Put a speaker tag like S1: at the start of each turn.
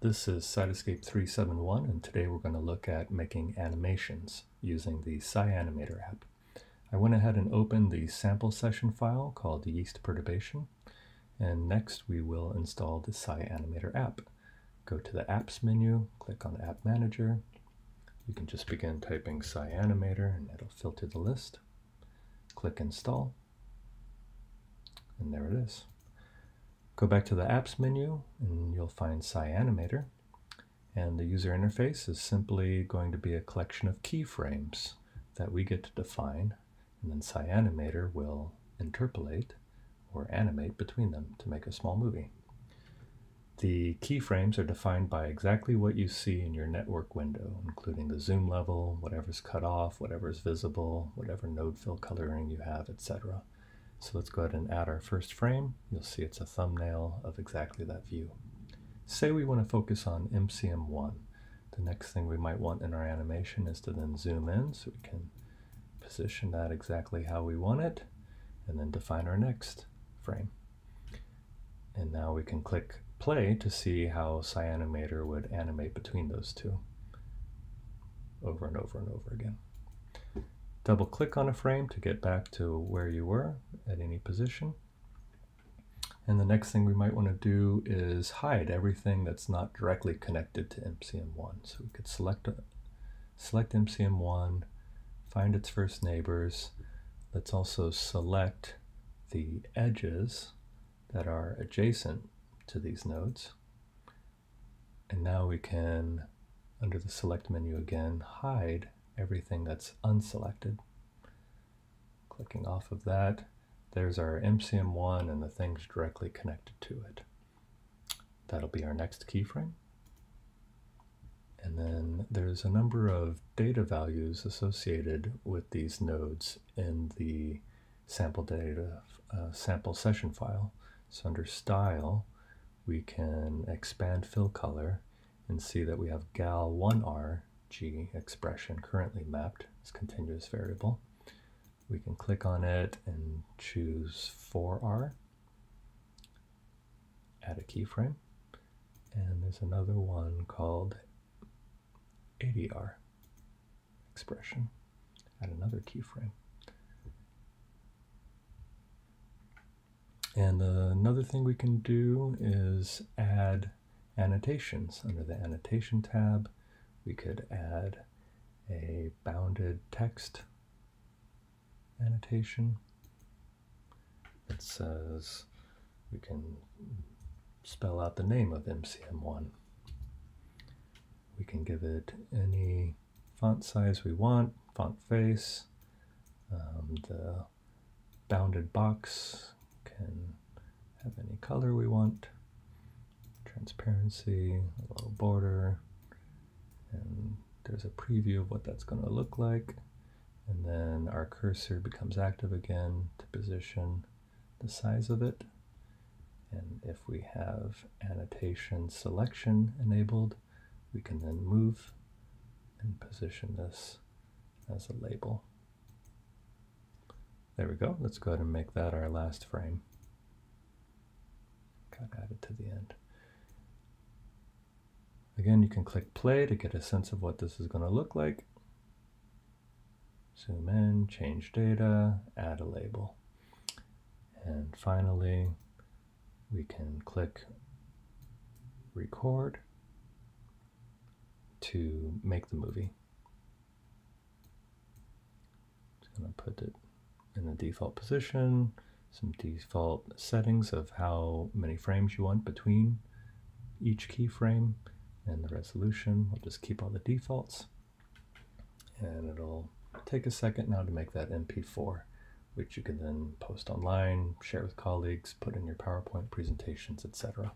S1: This is Cytoscape 371 and today we're going to look at making animations using the CyAnimator app. I went ahead and opened the sample session file called Yeast Perturbation and next we will install the CyAnimator app. Go to the Apps menu, click on App Manager. You can just begin typing CyAnimator and it'll filter the list. Click Install and there it is. Go back to the Apps menu and you'll find CyAnimator. And the user interface is simply going to be a collection of keyframes that we get to define. And then CyAnimator will interpolate or animate between them to make a small movie. The keyframes are defined by exactly what you see in your network window, including the zoom level, whatever's cut off, whatever's visible, whatever node fill coloring you have, etc. So let's go ahead and add our first frame. You'll see it's a thumbnail of exactly that view. Say we want to focus on MCM1. The next thing we might want in our animation is to then zoom in so we can position that exactly how we want it and then define our next frame. And now we can click play to see how CyAnimator would animate between those two over and over and over again. Double click on a frame to get back to where you were at any position. And the next thing we might want to do is hide everything that's not directly connected to MCM1. So we could select, select MCM1, find its first neighbors. Let's also select the edges that are adjacent to these nodes. And now we can, under the select menu again, hide everything that's unselected. Clicking off of that, there's our MCM1 and the things directly connected to it. That'll be our next keyframe. And then there's a number of data values associated with these nodes in the sample data uh, sample session file. So under style, we can expand fill color and see that we have gal1r g expression currently mapped as continuous variable. We can click on it and choose 4R, add a keyframe, and there's another one called 80R expression, add another keyframe. And another thing we can do is add annotations under the annotation tab we could add a bounded text annotation that says we can spell out the name of MCM1. We can give it any font size we want, font face. Um, the bounded box can have any color we want. Transparency, a little border, and there's a preview of what that's going to look like. And then our cursor becomes active again to position the size of it. And if we have annotation selection enabled we can then move and position this as a label. There we go. Let's go ahead and make that our last frame. Got added to the end Again, you can click play to get a sense of what this is going to look like. Zoom in, change data, add a label. And finally, we can click record to make the movie. Just going to put it in the default position, some default settings of how many frames you want between each keyframe and the resolution. We'll just keep all the defaults. And it'll take a second now to make that MP4, which you can then post online, share with colleagues, put in your PowerPoint presentations, etc.